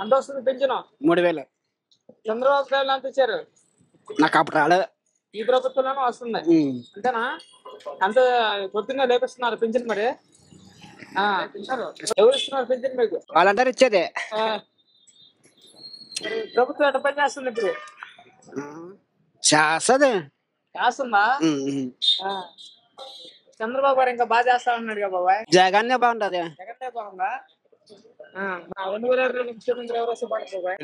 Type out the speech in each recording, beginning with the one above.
ఎంత వస్తుంది పెంచిన. మూడు వేలు చంద్రబాబు నాయుడు ఎంత ఇచ్చారు? నాకు అప్పుడు రాలేదు. ఈ ప్రభుత్వంలోనే వస్తుంది. అంతేనా? అంత పొద్దున్నే లేపిస్తున్నారు పింఛన్ మరి. ఆ, ఎవరు ఇస్తున్నారు పింఛన్ మీకు? వాళ్ళందరూ ఇచ్చేదే. ప్రభుత్వం ఎట్ట పని చేస్తుంది ఇప్పుడు? చేస్తుంది. చేస్తుందా. చంద్రబాబు గారు ఇంకా బాగా చేస్తా ఉన్నాడు బాబాయ్. జగన్నే బాగుంటది. జగన్నే బాగుందా?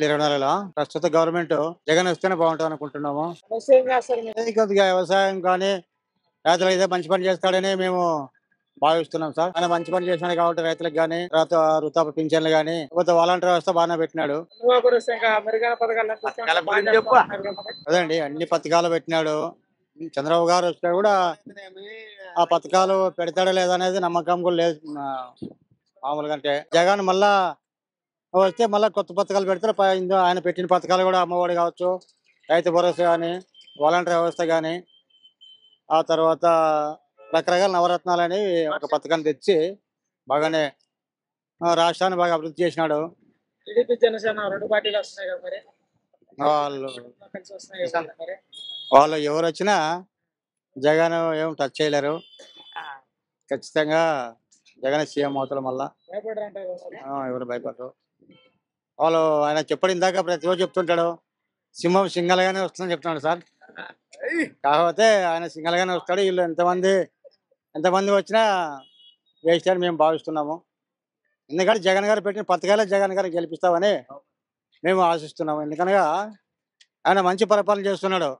ఇరవై ప్రస్తుత గవర్నమెంట్ జగన్ వస్తేనే బాగుంటుంది అనుకుంటున్నాము. కొద్దిగా వ్యవసాయం కానీ రైతులకు ఇదే మంచి పని చేస్తాడని మేము భావిస్తున్నాం సార్. ఆయన మంచి పని చేసినాడు కాబట్టి రైతులకు కానీ తర్వాత వృతాప పింఛన్లు కానీ కొత్త వాలంటీర్ వ్యవస్థ బాగానే పెట్టినాడు. అదండి అన్ని పథకాలు పెట్టినాడు. చంద్రబాబు గారు వస్తే కూడా ఆ పథకాలు పెడతాడా లేదా అనేది నమ్మకం కూడా లేదు. మామూలుగా అంటే జగన్ మళ్ళా వస్తే మళ్ళా కొత్త పథకాలు పెడతారు. ఆయన పెట్టిన పథకాలు కూడా అమ్మఒడి కావచ్చు రైతు భరోసా కానీ వాలంటీర్ వ్యవస్థ కానీ ఆ తర్వాత రకరకాల నవరత్నాలు అనేవి ఒక పథకాన్ని తెచ్చి బాగానే రాష్ట్రాన్ని బాగా అభివృద్ధి చేసినాడు. టీడీపీ జనసేన రెండు పార్టీలు వస్తున్నాయి కదా మరి? వాళ్ళు వాళ్ళు ఎవరు వచ్చినా జగన్ ఏం టచ్ చేయలేరు. ఖచ్చితంగా జగన్ సీఎం అవుతారు మళ్ళా. ఎవరు? భయపడరు. వాళ్ళు ఆయన చెప్పడం ఇందాక ప్రతి రోజు చెప్తుంటాడు. సింహం సింగల్ గానే వస్తుందని చెప్తున్నాడు సార్. కాకపోతే ఆయన సింగల్ గానే వస్తాడు. వీళ్ళు ఎంతమంది ఎంతమంది వచ్చినా వేస్ట్ అని మేము భావిస్తున్నాము. ఎందుకంటే జగన్ గారు పెట్టిన పథకాలే జగన్ గారు గెలిపిస్తామని మేము ఆశిస్తున్నాము. ఎందుకనగా ఆయన మంచి పరిపాలన చేస్తున్నాడు.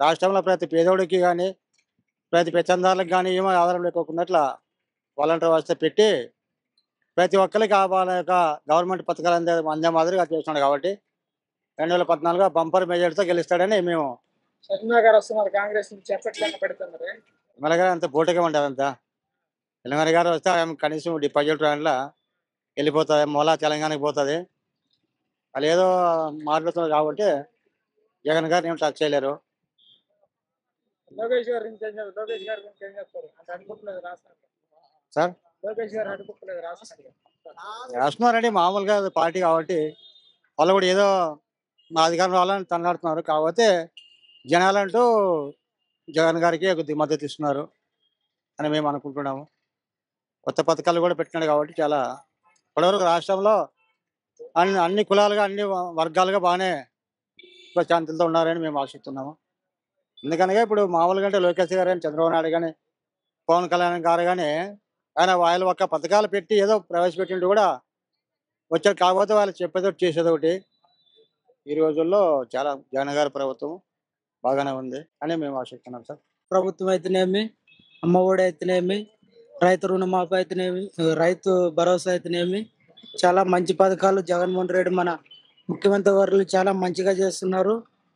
రాష్ట్రంలో ప్రతి పేదోడికి కానీ ప్రతి పెత్తందారులకు కానీ ఏమో ఆధారం లేకోకున్నట్ల వాలంటీర్ వ్యవస్థ పెట్టి ప్రతి ఒక్కరికి ఆ వాళ్ళ యొక్క గవర్నమెంట్ పథకాలు అందే అందే మాదిరిగా చేస్తున్నాడు కాబట్టి రెండు వేల పద్నాలుగు బంపర్ మెజార్టీతో గెలుస్తాడని మేము వస్తున్నారు. కాంగ్రెస్ నుంచి ఎప్పట్లైనా పెడుతున్నారు? ఎమ్మెల్యే గారు అంత బోటగా ఉంటుంది అంతా. తెలంగాణ గారు వస్తే ఆమె కనీసం డిపాజిట్ రాండ్ల వెళ్ళిపోతుంది మూల తెలంగాణకి పోతుంది. వాళ్ళు ఏదో మాట్లాడుతున్నారు కాబట్టి జగన్ గారు ఏం టచ్ చేయలేరు. లోకేష్ గారు లోకేష్ గారి గురించి ఏం సార్? రాస్తున్నారండి మామూలుగా పార్టీ కాబట్టి వాళ్ళు కూడా ఏదో మా అధికారం రావాలని తన్నాడుతున్నారు కాకపోతే జనాలంటూ జగన్ గారికి కొద్దిగా మద్దతు ఇస్తున్నారు అని మేము అనుకుంటున్నాము. కొత్త పథకాలు కూడా పెట్టినాడు కాబట్టి చాలా ఇప్పటివరకు రాష్ట్రంలో అన్ని అన్ని కులాలుగా అన్ని వర్గాలుగా బాగానే ప్రశాంతులతో ఉన్నారని మేము ఆశిస్తున్నాము. ఎందుకనగా ఇప్పుడు మామూలుగా అంటే లోకేష్ గారు కానీ చంద్రబాబు నాయుడు కానీ పవన్ కళ్యాణ్ గారు కానీ ఆయన వాళ్ళు ఒక పథకాలు పెట్టి ఏదో ప్రవేశపెట్టినట్టు కూడా వచ్చారు. కాకపోతే వాళ్ళు చెప్పేదో చేసేది ఒకటి. ఈ రోజుల్లో చాలా జగన్ గారి ప్రభుత్వం బాగానే ఉంది అని మేము ఆశిస్తున్నాం సార్. ప్రభుత్వం అయితేనేమి అమ్మఒడి అయితేనేమి రైతు రుణమాఫీ అయితేనేమి రైతు భరోసా అయితేనేమి చాలా మంచి పథకాలు జగన్మోహన్ రెడ్డి మన ముఖ్యమంత్రి వర్లు చాలా మంచిగా చేస్తున్నారు.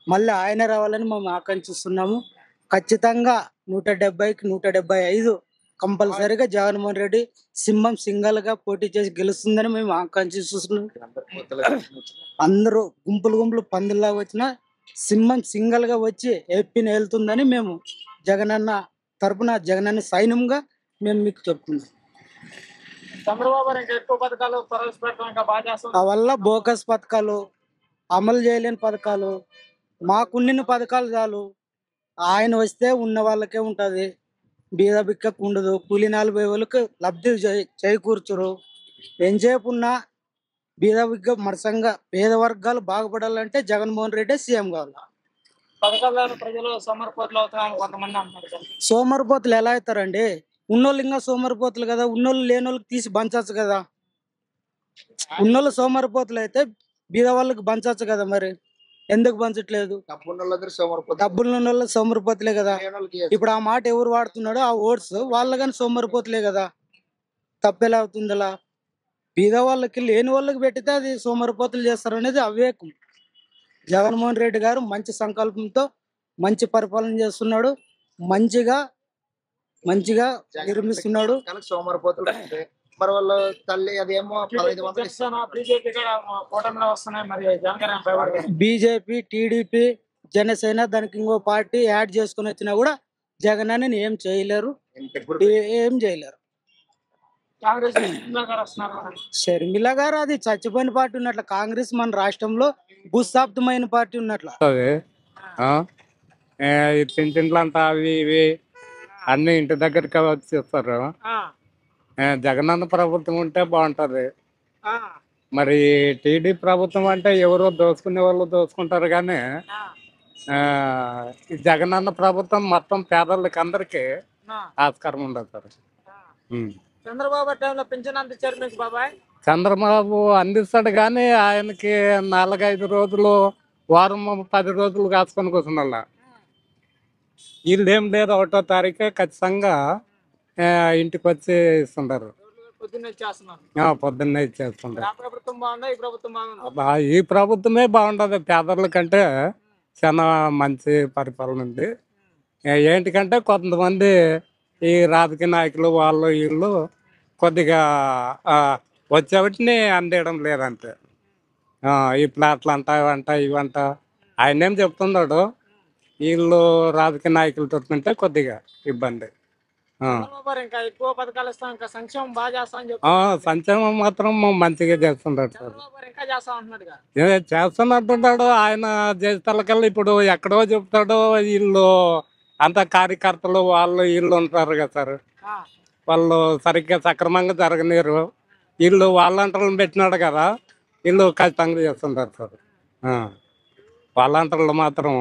మళ్ళీ ఆయన రావాలని మేము ఆకాంక్షిస్తున్నాము. ఖచ్చితంగా నూట డెబ్బైకి నూట డెబ్బై ఐదు కంపల్సరీగా జగన్మోహన్ రెడ్డి సింహం సింగల్గా పోటీ చేసి గెలుస్తుందని మేము ఆకాంక్షిస్తున్నాం అందరూ గుంపులు గుంపులు పందుల్లాగా వచ్చిన సింహం సింగల్గా వచ్చి ఏపీని వెళ్తుందని మేము జగనన్న తరపున జగనన్న సైన్యంగా మేము మీకు చెప్తున్నాం ఆ వల్ల బోకస్ పథకాలు అమలు చేయలేని పథకాలు మాకున్న పథకాలు చాలు. ఆయన వస్తే ఉన్న వాళ్ళకే ఉంటది. బీద బిక్కకు ఉండదు కూలి నలభై వాళ్ళకి లబ్ధి చేకూర్చురు. ఎంతసేపు ఉన్నా బీద బిక్క మరసంగా పేద వర్గాలు బాగుపడాలంటే జగన్మోహన్ రెడ్డి సీఎం కావాలి. సమర్పతులు ఎలా అవుతారండి? ఉన్నోళ్ళు ఇంకా సోమరిపోతులు కదా. ఉన్నోళ్ళు లేని వాళ్ళకి తీసి పంచచ్చు కదా. ఉన్నోళ్ళు సోమరిపోతులు అయితే బీద వాళ్ళకి పంచచ్చు కదా మరి. ఎందుకు పంచట్లేదు? డబ్బులు ఉన్న వాళ్ళు సోమరిపోతులే కదా. ఇప్పుడు ఆ మాట ఎవరు వాడుతున్నాడో ఆ ఓట్స్ వాళ్ళు కానీ సోమరిపోతులే కదా. తప్పెలా అవుతుంది అలా బీద వాళ్ళకి లేని వాళ్ళకి పెట్టితే అది సోమరిపోతులు చేస్తారు అనేది అవివేకం. జగన్మోహన్ రెడ్డి గారు మంచి సంకల్పంతో మంచి పరిపాలన చేస్తున్నాడు. మంచిగా మంచిగా నిర్మిస్తున్నాడు. సోమరిపోతులు మరి వాళ్ళు తల్లి అదేమో పదహైదు వందలు జనసేన బీజేపీ టీడీపీ జనసేన దానికి ఇంకో పార్టీ యాడ్ చేసుకుని వచ్చినా కూడా జగన్ అని ఏం చేయలేరు. ఏ- ఏం చేయలేరు. కాంగ్రెస్ షర్మిల గారు అది చచ్చిపోయిన పార్టీ ఉన్నట్ల కాంగ్రెస్ మన రాష్ట్రంలో భూస్థాపితమైన పార్టీ ఉన్నట్ల. అంతా అవి ఇవి అన్ని ఇంటి దగ్గరికి వచ్చి ఏ, జగనన్న ప్రభుత్వం ఉంటే బాగుంటది. మరి టీడీ ప్రభుత్వం అంటే ఎవరో దోచుకునే వాళ్ళు దోచుకుంటారు కానీ జగనన్న ప్రభుత్వం మొత్తం పేదలకు అందరికీ ఆస్కారం ఉండదు సార్. చంద్రబాబు టైంలో పింఛన్ అంత ఇచ్చారు మీకు బాబాయ్? చంద్రబాబు అందిస్తాడు కానీ ఆయనకి నాలుగైదు రోజులు వారం పది రోజులు కాసుకొని కూర్చున్నాళ్ళ. వీళ్ళు ఏం లేదు ఒకటో తారీఖే ఖచ్చితంగా ఇంటికి వచ్చి ఇస్తుంటారు. పొద్దున్న ఇచ్చేస్తుంటారు. బాగుందా? ఈ ప్రభుత్వమే బాగుంటుంది. పేదల కంటే చాలా మంచి పరిపాలన ఉంది. ఏంటికంటే కొంతమంది ఈ రాజకీయ నాయకులు వాళ్ళు వీళ్ళు కొద్దిగా వచ్చేవాటిని అందేయడం లేదంతే. ఈ ప్లాట్లు అంట ఇవంట ఇవంట ఆయన ఏం చెప్తున్నాడు వీళ్ళు రాజకీయ నాయకులు చెప్తుంటే కొద్దిగా ఇబ్బంది. ఇంకా ఎక్కువ పథకాలు ఇస్తాం ఇంకా సంక్షేమం బాగా చేస్తాం అని ఆ, చెప్పి సంక్షేమం మాత్రం మంచిగా చేస్తున్నాడు సార్. ఇంకా చేస్తాం అంటున్నాడుగా చేస్తున్నట్టుంటాడు ఆయన చేసేతలకల్లా ఇప్పుడు ఎక్కడో చెప్తాడు వీళ్ళు అంత కార్యకర్తలు వాళ్ళు వీళ్ళు ఉంటారు కదా సార్ వాళ్ళు సరిగ్గా సక్రమంగా జరగనీరు వీళ్ళు వాలంటీర్లను పెట్టినాడు కదా వీళ్ళు ఖచ్చితంగా చేస్తుంటారు సార్. వాలంటీర్లు మాత్రం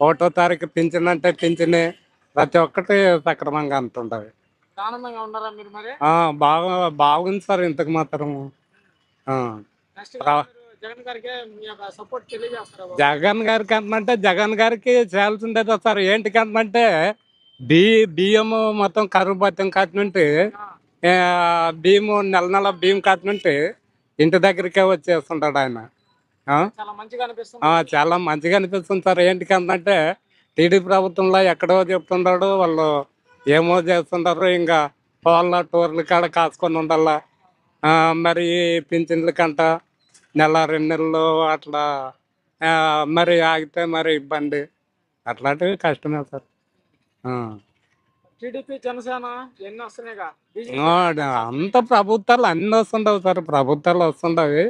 ఒకటో తారీఖు పింఛన్ అంటే పింఛనే. ప్రతి ఒక్కటి సక్రమంగా అంతుంటాయి ఆనందంగా ఉన్నారా మీరు మరి? ఆ, బాగా బాగుంది సార్ ఇంతకు మాత్రం ఆ. నెక్స్ట్ రా- జగన్ గారికి మీ యొక్క సపోర్ట్ తెలియజేస్తారా బాబు? జగన్ గారికి అంటే జగన్ గారికి చేయాల్సిందే సార్. ఏంటికంటే బి బియ్యం మొత్తం కరువు కట్టినంటే ఆ, బియ్యము నెల నెల బియ్యం కట్టినంటే ఇంటి దగ్గరికే వచ్చేస్తుంటాడు ఆయన. ఆ? చాలా మంచిగా అనిపిస్తుంది. ఆ, చాలా మంచిగా అనిపిస్తుంది సార్. ఏంటికంటే టీడీ ప్రభుత్వంలో ఎక్కడో చెప్తున్నాడు వాళ్ళు ఏమో చేస్తుంటారు ఇంకా వాళ్ళ టూర్ల కాడ కాసుకొని ఉండాలా? మరి పింఛన్ల కంట నెల రెండు నెలలు అట్లా మరి ఆగితే మరి ఇబ్బంది. అట్లాంటివి కష్టమే సార్. టీడీపీ జనసేన ఎన్ని అంత ప్రభుత్వాలు అన్ని వస్తుండవు సార్. ప్రభుత్వాలు వస్తుండవి.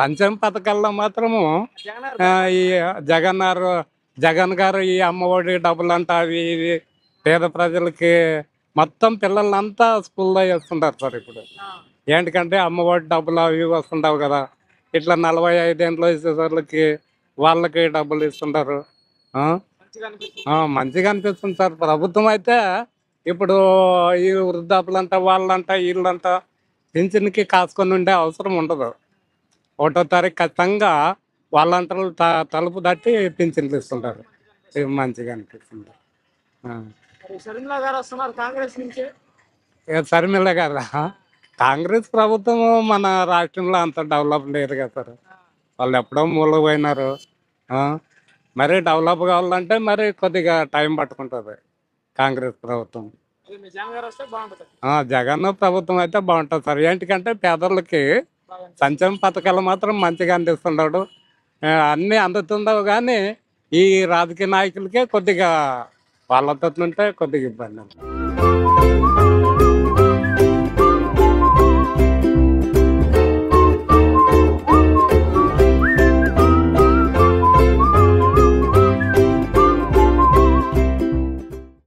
సంక్షేమ పథకాల్లో మాత్రము ఈ జగన్ గారు జగన్ గారు ఈ అమ్మఒడి డబ్బులు అంట అవి ఇవి పేద ప్రజలకి మొత్తం పిల్లలంతా స్కూల్లో వేస్తుంటారు సార్ ఇప్పుడు. ఏంటికంటే అమ్మఒడి డబ్బులు అవి వస్తుంటావు కదా. ఇట్లా నలభై ఐదేళ్ళు వేసేసరికి వాళ్ళకి డబ్బులు ఇస్తుంటారు. మంచిగా అనిపిస్తుంది సార్. ప్రభుత్వం అయితే ఇప్పుడు ఈ వృద్ధాపులంట వాళ్ళంట వీళ్ళంట పింఛన్కి కాసుకొని ఉండే అవసరం ఉండదు. ఒకటో తారీఖు ఖచ్చితంగా వాళ్ళంటారు త- తలుపు తట్టి పింఛన్లు ఇస్తుంటారు ఇది మంచిగా అనిపిస్తుంది షర్మిల గారు వస్తున్నారు కాంగ్రెస్ నుంచి. ప్రభుత్వం మన రాష్ట్రంలో అంత డెవలప్ లేదు కదా సార్. వాళ్ళు ఎప్పుడో మూల పోయినారు? మరి డెవలప్ కావాలంటే మరి కొద్దిగా టైం పట్టుకుంటుంది కాంగ్రెస్ ప్రభుత్వం. జగన్ ప్రభుత్వం అయితే బాగుంటుంది సార్. ఏంటికంటే పేదలకి సంక్షేమ పథకాలు మాత్రం మంచిగా అందిస్తున్నాడు. అన్నీ అందుతుండవు కానీ ఈ రాజకీయ నాయకులకే కొద్దిగా వాళ్ళతో ఉంటే కొద్దిగా ఇబ్బంది